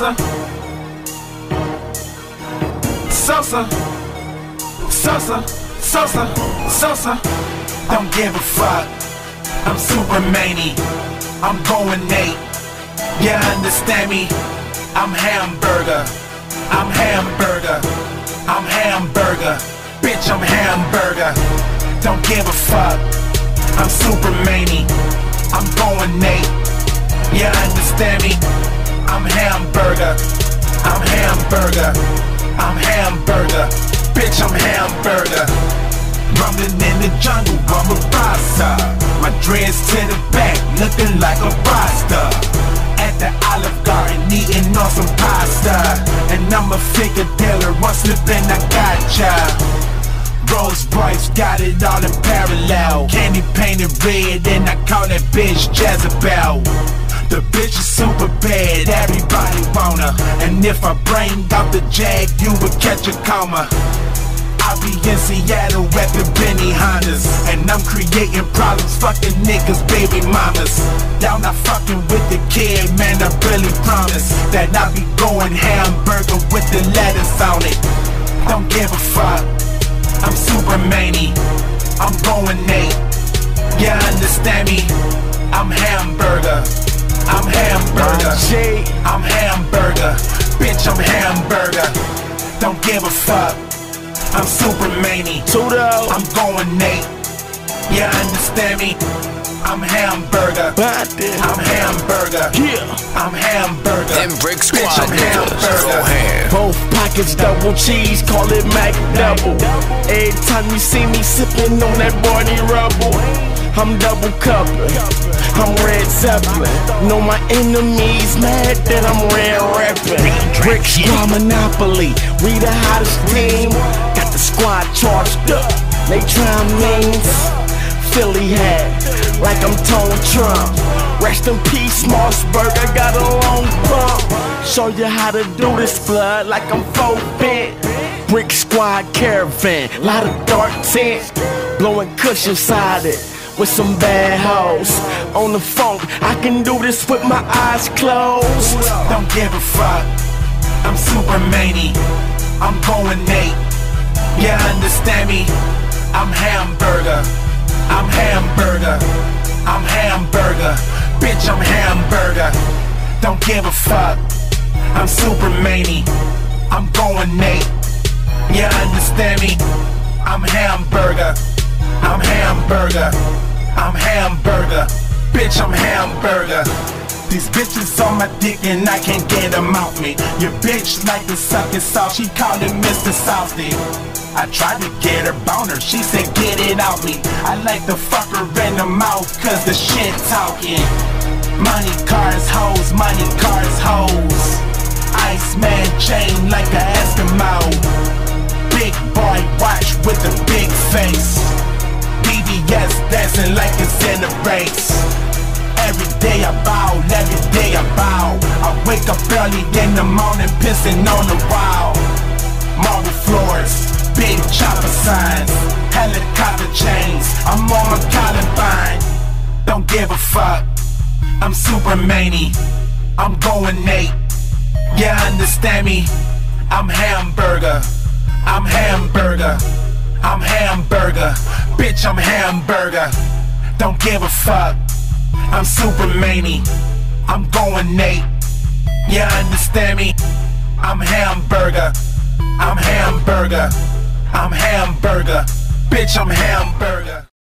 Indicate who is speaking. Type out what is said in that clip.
Speaker 1: Sosa. Sosa. Sosa. Sosa. Sosa. Don't give a fuck. I'm super many. I'm going Nate. You understand me? I'm hamburger. I'm hamburger. I'm hamburger. Bitch, I'm hamburger. Don't give a fuck. I'm super many. I'm going Nate. You understand me? I'm hamburger. I'm hamburger. I'm hamburger. Bitch, I'm hamburger. Rumbling in the jungle, I'm a rasta. My dreads to the back, looking like a rasta. At the Olive Garden, eating on some pasta. And I'm a figure dealer, one slip and I gotcha. Rolls Royce got it all in parallel. Candy painted red, and I call that bitch Jezebel. The bitch is super bad, everybody wanna. And if I bring out the jag, you would catch a coma. I be in Seattle at the Benny Hondas And I'm creating problems, fucking niggas, baby mamas. Y'all not fucking with the kid, man, I really promise That I be going hamburger with the lettuce on it. Don't give a fuck, I'm super many I'm going Nate, yeah understand me? I'm hamburger, I'm hamburger I'm hamburger, bitch, I'm hamburger Don't give a fuck I'm super many.
Speaker 2: Tudo.
Speaker 1: I'm going Nate. You understand me? I'm hamburger. I'm hamburger.
Speaker 2: Yeah.
Speaker 1: I'm hamburger.
Speaker 3: Them brick squad
Speaker 1: Bitch, I'm hamburger.
Speaker 3: go ham.
Speaker 2: Both pockets double cheese, call it Mac double. Every time you see me sipping on that Barney rubble, I'm double cupping. I'm red Zeppelin. Know my enemies mad that I'm red rapping. Brick Squad Monopoly, we the hottest team. Got the squad charged up. They trying means. Philly hat, like I'm Tone Trump. Rest in peace, Mossberg. I got a long pump. Show you how to do this blood like I'm 4 bent. Brick Squad Caravan, lot of dark tint. Blowing cushion sided with some bad hoes. On the phone, I can do this with my eyes closed.
Speaker 1: Don't give a fuck. I'm super many. I'm going Nate. Yeah, understand me? I'm hamburger. I'm hamburger. I'm hamburger. Bitch, I'm hamburger. Don't give a fuck. I'm super many. I'm going Nate. Yeah, understand me? I'm hamburger. I'm hamburger. I'm hamburger. Bitch, I'm hamburger. These bitches on my dick and I can't get them off me. Your bitch like to suck it soft, she called it Mr. Softy. I tried to get her boner, she said get it out me. I like to fuck her in the mouth cause the shit talking. Money, cars, hoes, money, cars, hoes. Iceman chain like a Eskimo. Big boy watch with up early in the morning, pissing on the wall. Marble floors, big chopper signs, helicopter chains. I'm on my Columbine. Don't give a fuck. I'm super many. I'm going Nate. Yeah, understand me? I'm hamburger. I'm hamburger. I'm hamburger. Bitch, I'm hamburger. Don't give a fuck. I'm super many. I'm going Nate. You understand me? I'm hamburger. I'm hamburger. I'm hamburger. Bitch, I'm hamburger.